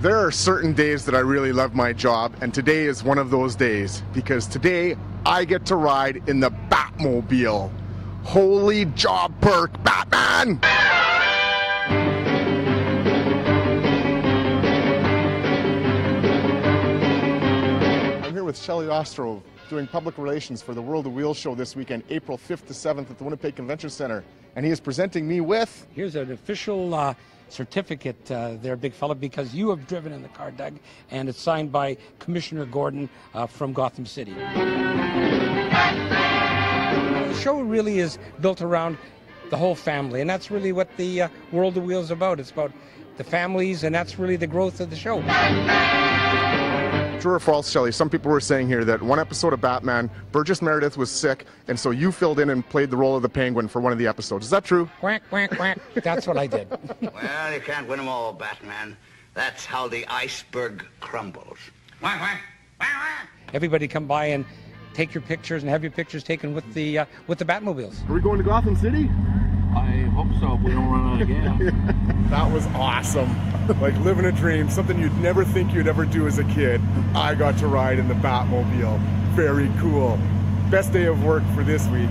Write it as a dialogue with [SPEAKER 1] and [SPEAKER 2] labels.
[SPEAKER 1] There are certain days that I really love my job, and today is one of those days because today I get to ride in the Batmobile. Holy job perk, Batman! I'm here with Shelly Ostrov doing public relations for the World of Wheels show this weekend, April 5th to 7th at the Winnipeg Convention Center. And he is presenting me with.
[SPEAKER 2] Here's an official uh, certificate uh, there, big fella, because you have driven in the car, Doug, and it's signed by Commissioner Gordon uh, from Gotham City. The show really is built around the whole family, and that's really what the uh, World of Wheels is about. It's about the families, and that's really the growth of the show.
[SPEAKER 1] True or false, Shelley? Some people were saying here that one episode of Batman, Burgess Meredith was sick, and so you filled in and played the role of the Penguin for one of the episodes. Is that true?
[SPEAKER 2] Quack, quack, quack. That's what I did.
[SPEAKER 3] Well, you can't win them all, Batman. That's how the iceberg crumbles. Wah, wah, wah, wah.
[SPEAKER 2] Everybody come by and take your pictures and have your pictures taken with the uh, with the Batmobiles.
[SPEAKER 1] Are we going to Gotham City?
[SPEAKER 4] I hope so if we don't run out of gas.
[SPEAKER 1] That was awesome. Like living a dream, something you'd never think you'd ever do as a kid. I got to ride in the Batmobile. Very cool. Best day of work for this week.